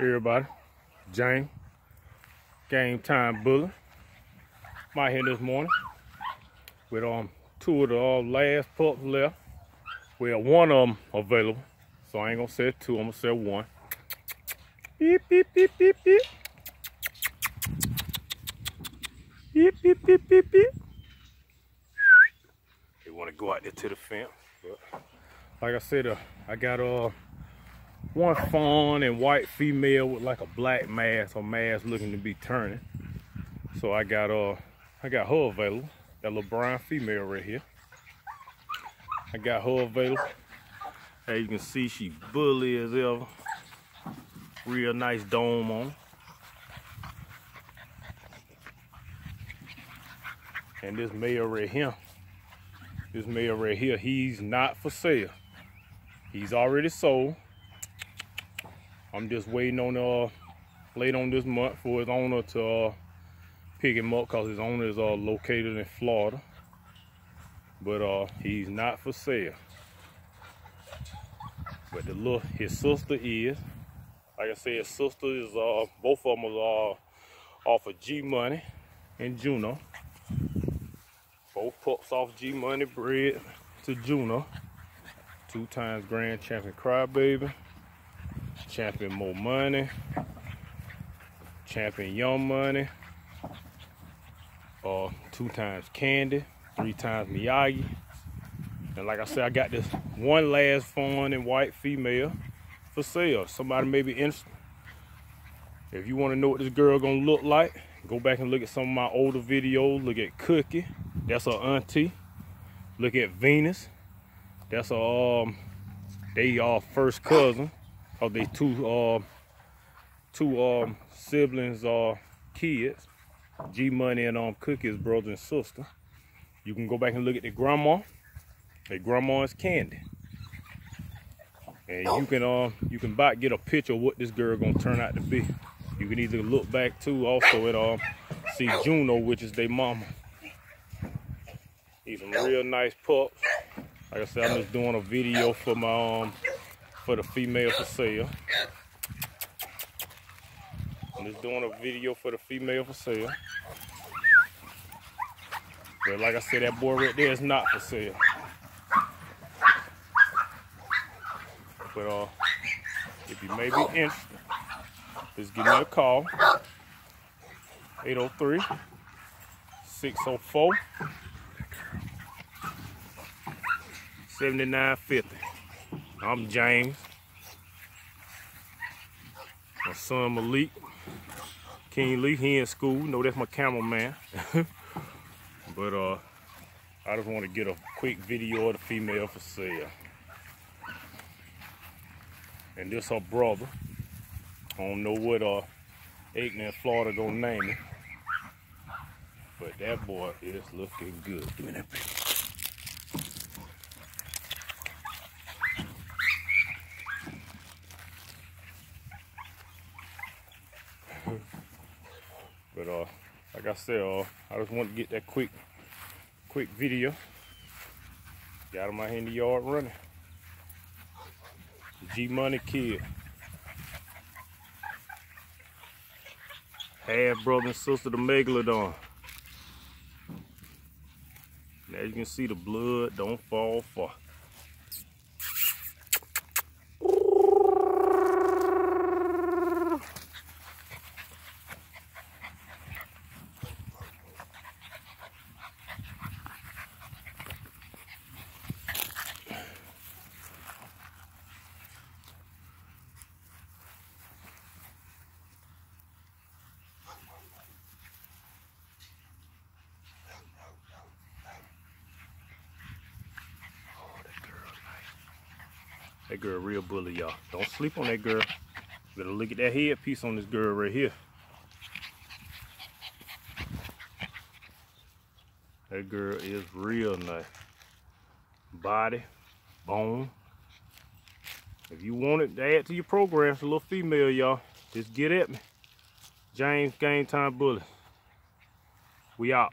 everybody. James, Game Time Bully. My here this morning with um two of the uh, last pups left. Well, one of them available, so I ain't gonna say two. I'm gonna say one. Beep beep beep beep beep. Beep beep beep beep beep. They want to go out there to the fence, but like I said, uh, I got uh one fawn and white female with like a black mask or mask looking to be turning. So I got uh I got her available. That little brown female right here. I got her available. As you can see, she bully as ever. Real nice dome on. And this male right here, this male right here, he's not for sale. He's already sold. I'm just waiting on uh late on this month for his owner to uh, pick him up because his owner is uh, located in Florida. But uh he's not for sale. But the little his sister is. Like I said, his sister is uh both of them are uh, off of G Money and Juno. Both pups off G Money bred to Juno. Two times grand champion crybaby. Champion More Money, Champion Young Money, uh, two times Candy, three times Miyagi. And like I said, I got this one last fawn and white female for sale. Somebody may be interested. If you want to know what this girl gonna look like, go back and look at some of my older videos. Look at Cookie, that's her auntie. Look at Venus, that's her um, they are first cousin. Cause they two uh two um siblings are uh, kids. G Money and um Cookie's brother and sister. You can go back and look at the grandma. Their grandma is Candy. And you can um uh, you can buy get a picture of what this girl gonna turn out to be. You can either look back too also at um see Juno, which is their mama. These some real nice pups. Like I said, I'm just doing a video for my um for the female for sale. I'm just doing a video for the female for sale. But like I said, that boy right there is not for sale. But uh, if you may be interested, just give me a call. 803 604 7950. I'm James. My son Malik. King Lee, he in school. know that's my cameraman. but uh, I just want to get a quick video of the female for sale. And this her brother. I don't know what uh in Florida gonna name it. But that boy is looking good. Give me that picture. But uh, like I said, uh, I just want to get that quick, quick video. Got him out here in the yard running. G Money Kid. Half brother and sister the Megalodon. Now you can see the blood don't fall far. That girl real bully, y'all. Don't sleep on that girl. Better look at that headpiece on this girl right here. That girl is real nice. Body, bone. If you want it to add to your program, it's a little female, y'all. Just get at me. James Game Time Bully. We out.